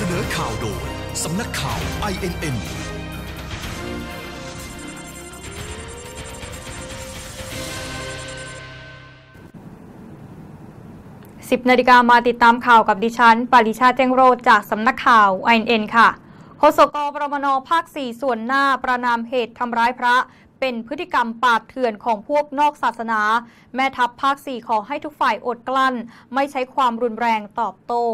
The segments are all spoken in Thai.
เสนอข่าวโดย สำนักข่าว INN 10นาฬิกามาติดตามข่าวกับดิฉันปริชาแจ้งโรจจากสำนักข่าว INN ค่ะโฆษกปรมนภาค 4 ส่วนหน้าประนามเหตุทำร้ายพระเป็นพฤติกรรมปาดเถื่อนของพวกนอกศาสนา แม่ทัพภาค 4 ขอให้ทุกฝ่ายอดกลั้น ไม่ใช้ความรุนแรงตอบโต้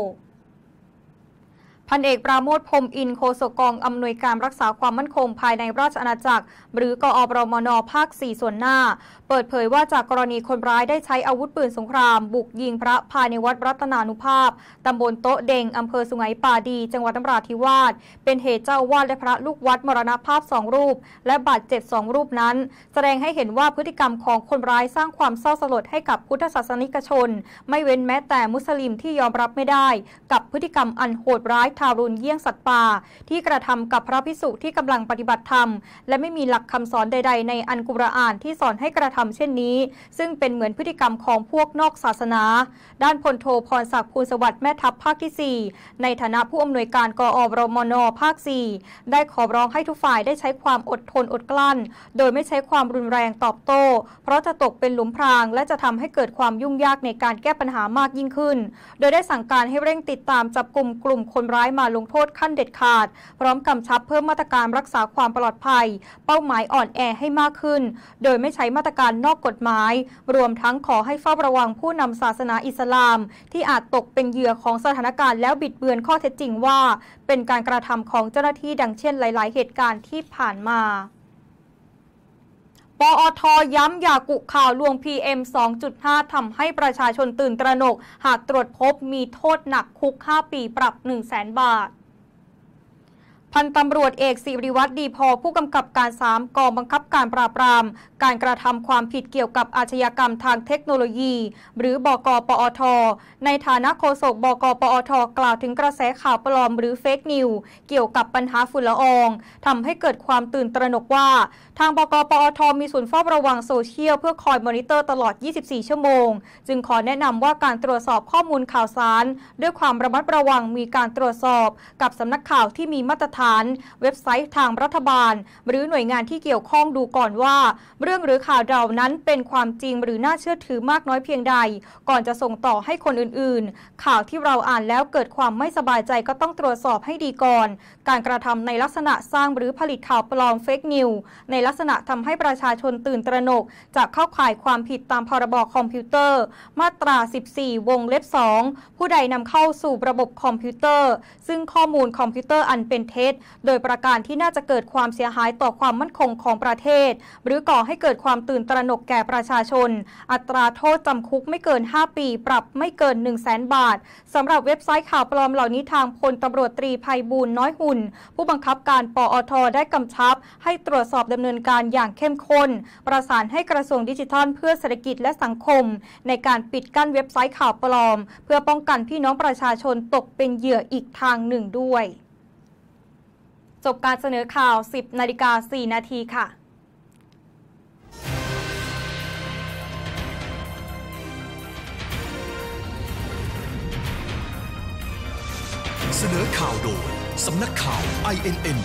พันเอกปราโมทพรมอินโฆษกกองอำนวยการรักษาความมั่นคงภายในราชอาณาจักร หรือกอปรมนภาค 4 ส่วนหน้า เปิดเผยว่าจากกรณีคนร้ายได้ใช้อาวุธปืนสงคราม บุกยิงพระภายในวัดรัตนานุภาพตำบลโต๊ะเดงอำเภอสุไหงป่าดี จังหวัดนราธิวาสเป็นเหตุเจ้าวาดและพระลูกวัดมรณภาพสองรูป และบาดเจ็บสองรูปนั้น แสดงให้เห็นว่าพฤติกรรมของคนร้ายสร้างความเศร้าสลดให้กับพุทธศาสนิกชน ไม่เว้นแม้แต่มุสลิมที่ยอมรับไม่ได้ กับพฤติกรรมอันโหดร้ายทารุณเยี่ยงสัตว์ป่า ที่กระทำกับพระพิสุที่กำลังปฏิบัติธรรม และไม่มีหลักคำสอนใด ๆ ในอันกุรอานที่สอนให้กระทำเช่นนี้ ซึ่งเป็นเหมือนพฤติกรรมของพวกนอกศาสนา ด้านพลโทพรศักดิ์ภูลสวัสดิ์แม่ทัพภาคที่ 4 ในฐานะผู้อำนวยการกอรมนภาค 4 ได้ขอร้องให้ทุกฝ่ายได้ใช้ความอดทนอดกลั้น โดยไม่ใช้ความรุนแรงตอบโต้ เพราะจะตกเป็นหลุมพราง และจะทำให้เกิดความยุ่งยากในการแก้ปัญหามากยิ่งขึ้น โดยได้สั่งการให้เร่งติดตามจับกลุ่มกลุ่มคนร้ายมาลงโทษขั้นเด็ดขาด พร้อมกำชับเพิ่มมาตรการรักษาความปลอดภัย เป้าหมายอ่อนแอให้มากขึ้น โดยไม่ใช้มาตรการนอกกฎหมาย รวมทั้งขอให้เฝ้าระวังผู้นำศาสนาอิสลาม ที่อาจตกเป็นเหยื่อของสถานการณ์แล้วบิดเบือนข้อเท็จจริงว่า เป็นการกระทำของเจ้าหน้าที่ดังเช่นหลาย ๆ เหตุการณ์ที่ผ่านมา ปอท.ย้ำอย่ากุข่าวลวง PM 2.5 ทำให้ประชาชนตื่นตระหนก หากตรวจพบมีโทษหนักคุก 5 ปีปรับ 1 0 0 0 0 0 บาท พันตำรวจเอกสิริวัตรดีพอผู้กำกับการ 3 กองบังคับการปราบปราม การกระทำความผิดเกี่ยวกับอาชญากรรมทางเทคโนโลยี หรือบก.ปอท. ในฐานะโฆษกบก.ปอท. กล่าวถึงกระแสข่าวปลอมหรือ fake news เกี่ยวกับปัญหาฝุ่นละอองทำให้เกิดความตื่นตระหนกว่า ทางบก.ปอท. มีศูนย์เฝ้าระวังโซเชียลเพื่อคอยมอนิเตอร์ตลอด 24 ชั่วโมง จึงขอแนะนำว่าการตรวจสอบข้อมูลข่าวสาร ด้วยความระมัดระวังมีการตรวจสอบ กับสำนักข่าวที่มีมาตรฐานเว็บไซต์ทางรัฐบาล หรือหน่วยงานที่เกี่ยวข้องดูก่อนว่า เรื่องหรือข่าวเหล่านั้นเป็นความจริงหรือน่าเชื่อถือมากน้อยเพียงใด ก่อนจะส่งต่อให้คนอื่นๆ ข่าวที่เราอ่านแล้วเกิดความไม่สบายใจก็ต้องตรวจสอบให้ดีก่อน การกระทำในลักษณะสร้างหรือผลิตข่าวปลอม fake news ในลักษณะทำให้ประชาชนตื่นตระหนกจะเข้าข่ายความผิดตามพ.ร.บ.คอมพิวเตอร์ มาตรา 14 วงเล็บ 2 ผู้ใดนำเข้าสู่ระบบคอมพิวเตอร์ ซึ่งข้อมูลคอมพิวเตอร์อันเป็นเท็จโดยประการที่น่าจะเกิดความเสียหายต่อความมั่นคงของประเทศ หรือก่อให้เกิดความตื่นตระหนกแก่ประชาชน อัตราโทษจำคุกไม่เกิน 5 ปี ปรับไม่เกิน 1 0 0 0 0แสนบาทสำหรับเว็บไซต์ข่าวปลอมเหล่านี้ทางพลตำรวจตรีภัยบูลน้อยหุ่น ผู้บังคับการปอทได้กำชับ ให้ตรวจสอบดำเนินการอย่างเข้มข้น ประสานให้กระทรวงดิจิทัล เพื่อเศรษฐกิจและสังคม ในการปิดกั้นเว็บไซต์ข่าวปลอม เพื่อป้องกันพี่น้องประชาชนตกเป็นเหยื่ออีกทางหนึ่งด้วย จบการเสนอข่าว 10 นาฬิกา 4 นาทีค่ะเสนอข่าวโดย สำนักข่าว INN